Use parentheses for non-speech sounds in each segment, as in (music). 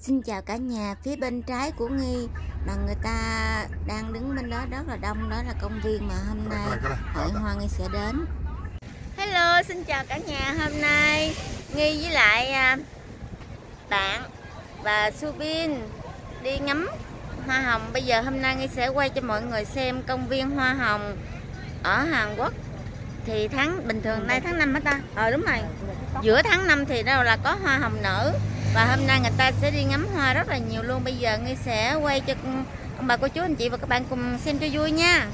Xin chào cả nhà, phía bên trái của Nghi mà người ta đang đứng bên đó rất là đông đó là công viên mà hôm nay hội Hoa Nghi sẽ đến. Hello, xin chào cả nhà. Hôm nay Nghi với lại à, bạn và Subin đi ngắm hoa hồng. Bây giờ hôm nay Nghi sẽ quay cho mọi người xem công viên hoa hồng ở Hàn Quốc. Thì tháng bình thường nay tháng 5 hết ta. Ờ đúng rồi. Giữa tháng 5 thì đâu là có hoa hồng nở và hôm nay người ta sẽ đi ngắm hoa rất là nhiều luôn. Bây giờ nghi sẽ quay cho ông bà cô chú anh chị và các bạn cùng xem cho vui nha.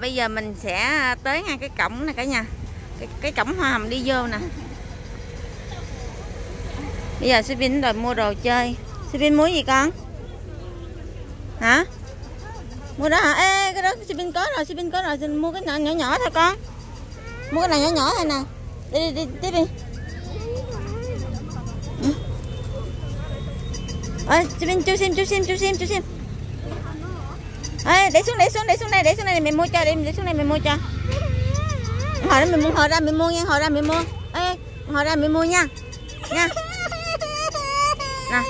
Bây giờ mình sẽ tới ngay cái cổng này cả nhà. Cái, cái cổng hoa hồng đi vô nè. Bây giờ Sipin rồi mua đồ chơi. Sipin muốn gì con? Hả? Mua đó hả? Ê cái đó Sipin có rồi Sipin có rồi. Mua cái nhỏ nhỏ nhỏ thôi con. Mua cái này nhỏ nhỏ thôi nè. Đi đi đi tiếp đi đi. À, Vinh chú xem chú xem chú xem chú xem ơi để xuống để xuống để xuống này để xuống này mình mua cho đi để xuống này mình mua cho. Họ ra mình mua họ ra mình mua nha họ ra mình mua. Ê họ ra mình mua nha. Nha. Nè.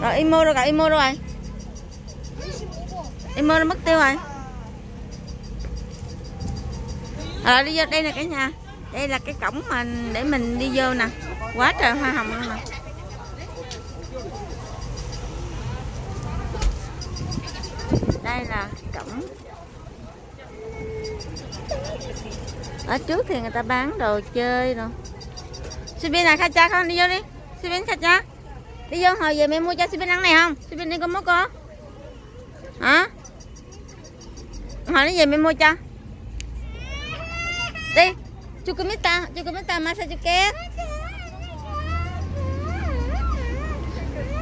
Rồi imo rồi cả imo rồi. Imo nó mất tiêu rồi. Ờ đi vô đây nè cả nhà. Đây là cái cổng mà để mình đi vô nè quá trời hoa hồng luôn mà đây là cổng. Ở trước thì người ta bán đồ chơi rồi. Subin là khai cha không? Đi vô đi. Subin khai cha. Đi vô hồi về mẹ mua cho Subin ăn này không? Subin đi con mốt cô. Hả? Hồi nó về mẹ mua cho. Đi. Chukumita, Chukumita Masajuke.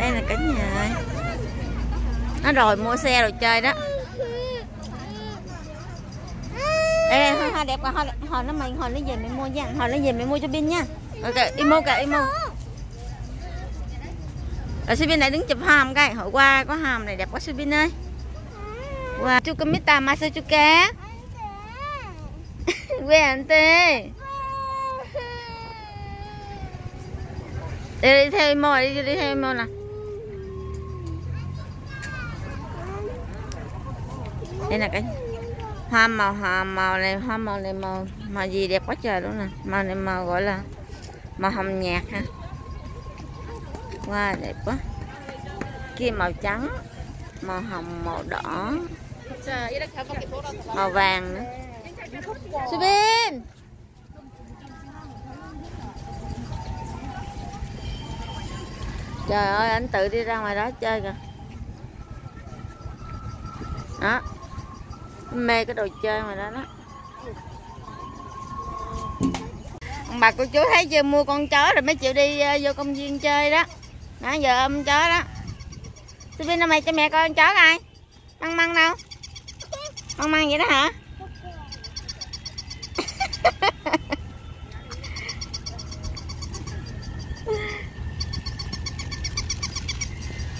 Đây là cả nhà. Nó rồi mua xe rồi chơi đó. Ê, hoa, hoa đẹp quá, hoa, hoa nó mày, hoa nó về mày mua nha, hoa nó về mày mua cho pin nha. Ok, imo kìa, imo. Rồi Subin này đứng chụp hàm cái, hồi qua có hàm này đẹp quá Subin ơi. Wow, Chukumita (laughs) Quê anh tê. đi theo Imo đi, đi theo Imo nè. Đây là cái hoa màu hoa màu này, hoa màu này màu màu gì đẹp quá trời luôn nè. Màu này màu gọi là màu hồng nhạt ha. Wow đẹp quá. Kia màu trắng, màu hồng, màu đỏ, màu vàng nữa. Subin Trời ơi, anh tự đi ra ngoài đó chơi kìa. Đó. Mê cái đồ chơi mà đó đó. Bà cô chú thấy chưa mua con chó rồi mới chịu đi uh, vô công viên chơi đó. Đó giờ ôm chó đó. Subin mày cho mẹ coi con chó coi. Măng măng đâu? Măng măng vậy đó hả? (laughs)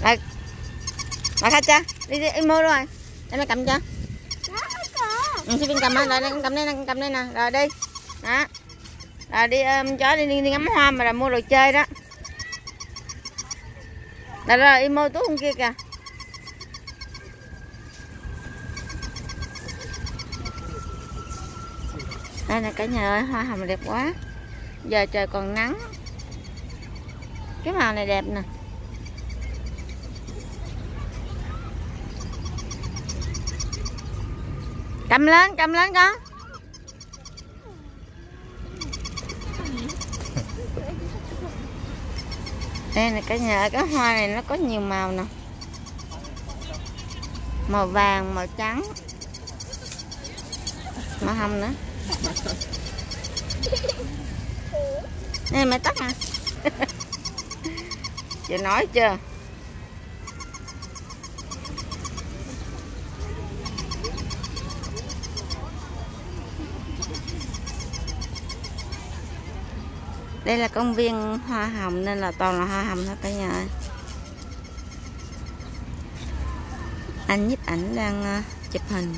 Là là khách cho đi đi em mua rồi. Em cầm cho ừ, xin cầm á rồi cầm đây nè cầm đây nè rồi đi. Đó. Rồi đi um, chó đi, đi đi ngắm hoa mà là mua đồ chơi đó. Là rồi imo tú không kia kìa. Đây nè cả nhà ơi hoa hồng đẹp quá. Giờ trời còn nắng. Cái màu này đẹp nè. Cầm lên cầm lên con đây là cả nhà cái hoa này nó có nhiều màu nè màu vàng, màu trắng màu hồng nữa Nè mày tắt hả? (laughs) Chị nói chưa? Đây là công viên hoa hồng nên là toàn là hoa hồng thôi cả nhà ơi. Anh nhiếp ảnh đang chụp hình.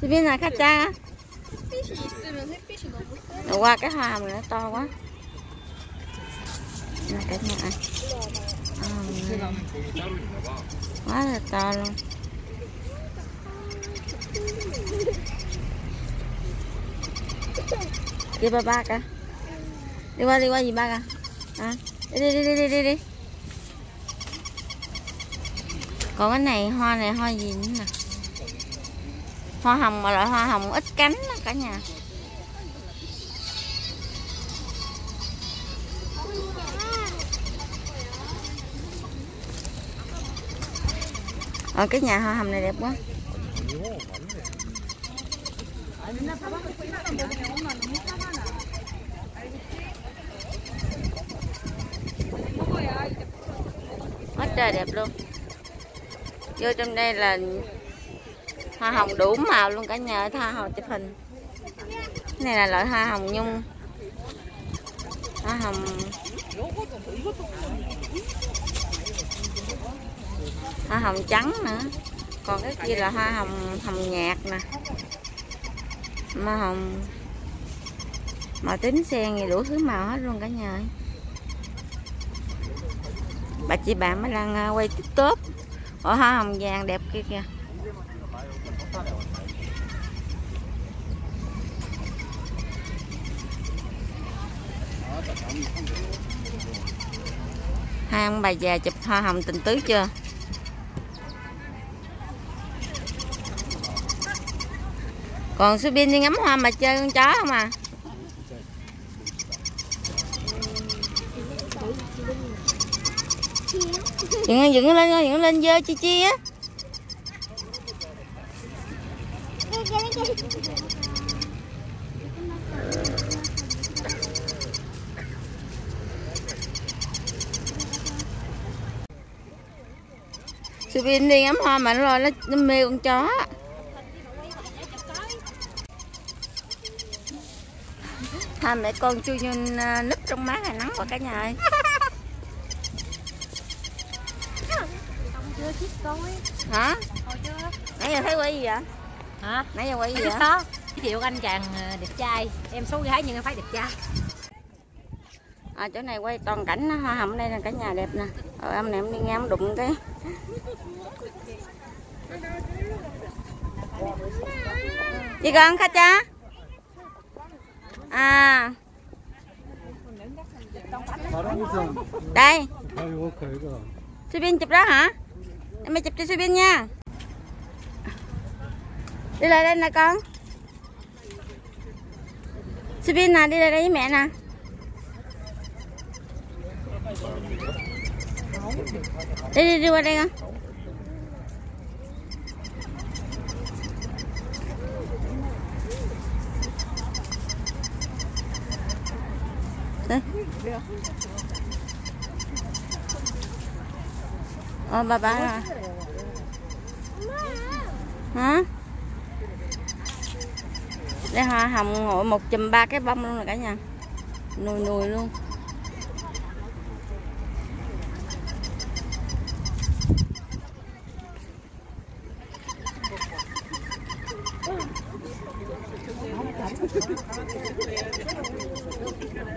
수빈아 가자 햇빛이 있으면 qua cái hoa mình nó to quá. Nè cả nhà à, quá là to luôn. Đi ba ba cả đi qua đi qua gì ba cả à, đi đi đi đi đi đi. Còn cái này hoa này hoa gì nữa nè? Hoa hồng mà loại hoa hồng ít cánh đó cả nhà. Ờ, cái nhà hoa hồng này đẹp quá. Quá trời đẹp luôn. Vô trong đây là hoa hồng đủ màu luôn cả nhà tha hoa hồng chụp hình. Cái này là loại hoa hồng nhung. Hoa hồng hoa hồng trắng nữa. Còn cái kia là hoa hồng hồng nhạt nè. Hoa hồng. Màu tím sen gì đủ thứ màu hết luôn cả nhà ơi. bà chị bạn mới đang à, quay tiktok. Ở hoa hồng vàng đẹp kia kìa. Hai ông bà già chụp hoa hồng tình tứ chưa? Còn Subin đi ngắm hoa mà chơi con chó không à? Dựng dựng lên dựng lên dơ chi chi á. Subin đi ngắm hoa mà nó lo nó, nó mê con chó hai mẹ con chui vô à, núp trong mát này nắng quá cả nhà ơi Chưa chiếc coi. hả nãy giờ thấy quay gì vậy Hả? nãy giờ quay gì vậy. Giới thiệu anh chàng ờ, đẹp trai. Em xấu gái nhưng em phải đẹp trai. à, chỗ này quay toàn cảnh hoa hồng đây là cả nhà đẹp nè rồi em này em đi em đụng cái chị con khách cha à. Đây. Suy bin chụp đó hả? Em mày chụp cho suy bin nha. Đi lại đây nè con. Suy bin nè, đi lại đây với mẹ nè. Đi đi đi qua đây con. Ờ bà bà à. Hả? Đây hoa hồng ngồi một chùm ba cái bông luôn rồi cả nhà. Nùi nùi luôn.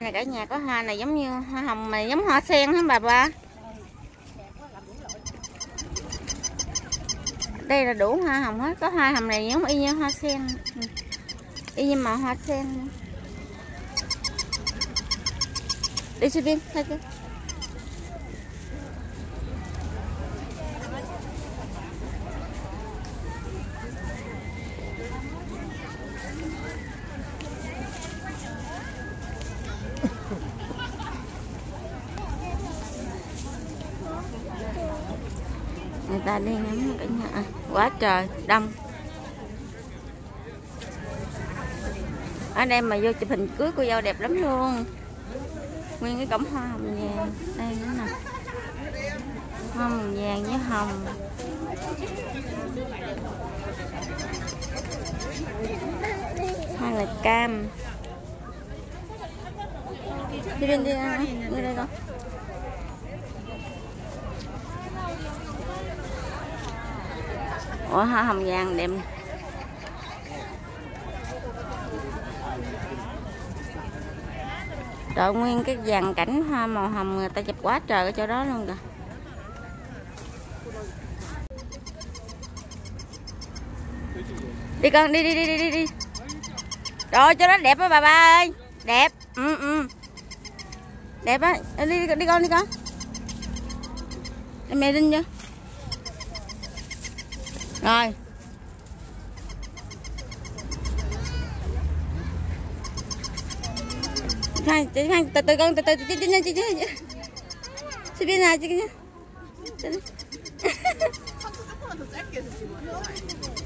Này cả nhà có hoa này giống như hoa hồng này giống hoa sen hả bà ba đây là đủ hoa hồng hết. Có hoa hồng này giống y như hoa sen. Y như màu hoa sen. Đi xin viên thôi chứ người ta đi ngắm cả nhà quá trời đông anh em mà vô chụp hình cưới cô dâu đẹp lắm luôn. Nguyên cái cổng hoa hồng vàng. Đây nữa nè. Hoa hồng vàng với hồng. Hay là cam. Đi lên đi ăn đi đây. con ủa hoa hồng vàng đẹp Trời nguyên cái dàn cảnh hoa màu hồng người ta chụp quá trời ở chỗ đó luôn kìa. Đi con đi đi đi đi đi đi. Rồi cho nó đẹp á bà ba ơi. Đẹp ừ ừ. Đẹp á. Đi, đi, đi con đi con. Em mẹ đinh chưa rồi Khoan, chị khoan, từ từ con, từ từ, chị chị chị chị chị chị biết nào chị kia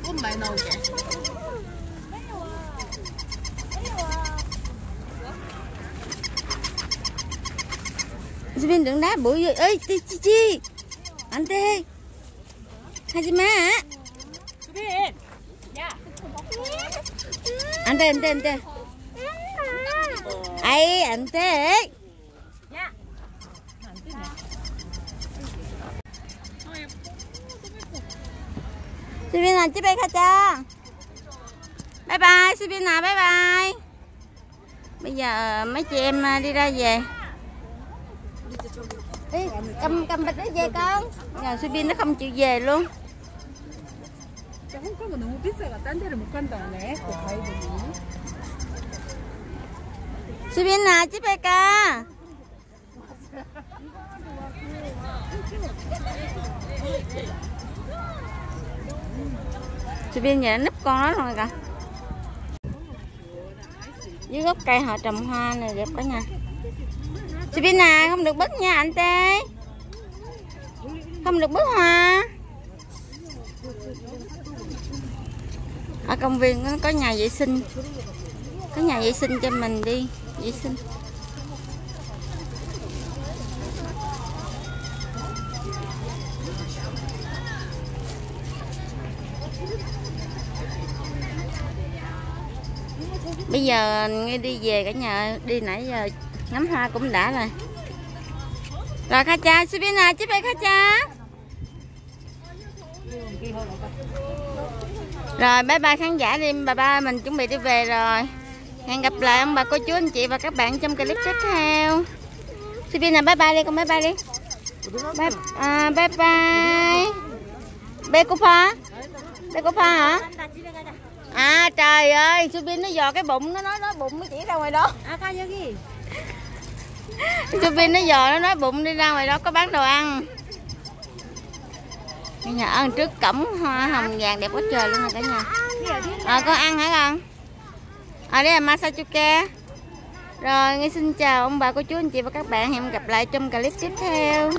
꽃 많이 나오게. chị biết đừng đá bụi rồi, ơi, chi chi chi anh tê 하지 마 수빈 야 안돼 안돼 안돼 아이 안돼 야. 안 뜨네. 수빈아 집에 가자 bye 수빈아 bye bye bây giờ mấy chị em à, đi ra về Ê, cầm cầm bịch đó về con giờ Subin nó không chịu về luôn 홍콩은 너무 비싸가 딴 데를 못 간다네. 그 가이드니. 수빈아 집에 가 Subin giờ nó núp con nó rồi kìa dưới gốc cây họ trồng hoa này đẹp quá nha Subin à không được bứt nha anh tê không được bứt hoa ở công viên nó có nhà vệ sinh. Có nhà vệ sinh cho mình đi, vệ sinh. Bây giờ nghe đi về cả nhà, đi nãy giờ ngắm hoa cũng đã rồi. Rồi, kha cha Subina chúc em kha cha rồi bye bye khán giả đi bà ba mình chuẩn bị đi về rồi. Hẹn gặp lại ông bà cô chú anh chị và các bạn trong clip tiếp theo. Sophie nè bye bye đi con bye bye đi. Bye à, bye bye. Bé cô pha bé cô pha hả? À trời ơi Subin nó dò cái bụng nó nói nó bụng nó chỉ ra ngoài đó. À cái gì? Subin nó dò nó nói bụng đi ra ngoài đó có bán đồ ăn. Cả nhà ăn trước cổng hoa hồng vàng đẹp quá trời luôn rồi cả nhà? À, con ăn hả con? À đây là Masachuke rồi nghe xin chào ông bà cô chú anh chị và các bạn. Hẹn gặp lại trong clip tiếp theo.